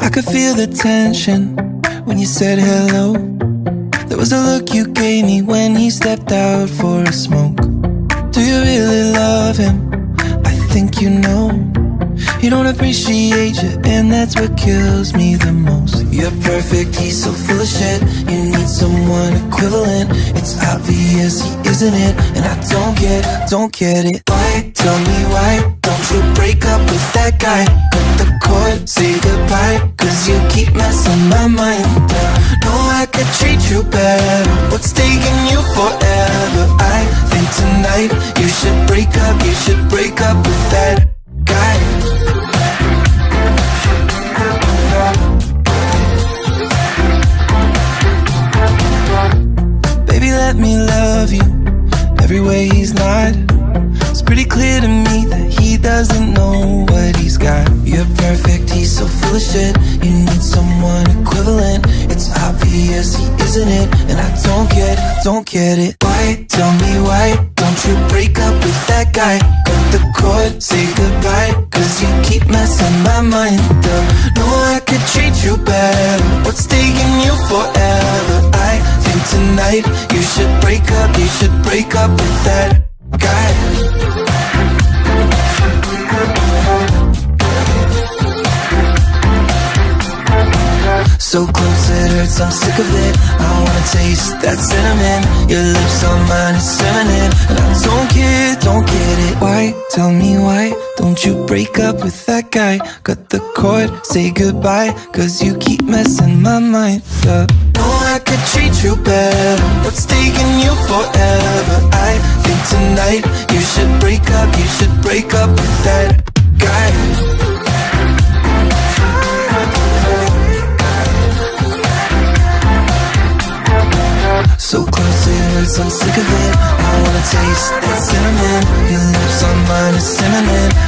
I could feel the tension when you said hello. There was a look you gave me when he stepped out for a smoke. Do you really love him? I think you know. You don't appreciate you, and that's what kills me the most. You're perfect, he's so full of shit. You know need someone equivalent. It's obvious he isn't it, and I don't get, don't get it. Why? Tell me why don't you break up with that guy? Cut the cord, say goodbye, cause you keep messing my mind up. Know I could treat you better. What's taking not. It's pretty clear to me that he doesn't know what he's got. You're perfect, he's so full of shit. You need someone equivalent. It's obvious he isn't it, and I don't get, don't get it. Why? Tell me why? Don't you break up with that guy? Cut the cord, say goodbye, cause you keep messing my mind up. Know I could treat you better. What's taking you forever? I think tonight you should break up, you should break up with that So close it hurts, I'm sick of it. I wanna taste that cinnamon. Your lips on mine is feminine. And I don't get, don't get it. Why? Tell me why Don't you break up with that guy? Cut the cord, say goodbye Cause you keep messing my mind up. Know I could treat you better What's taking you forever? Tonight. You should break up, you should break up with that guy. So close it hurts, I'm sick of it. I wanna taste that cinnamon. Your lips on mine is cinnamon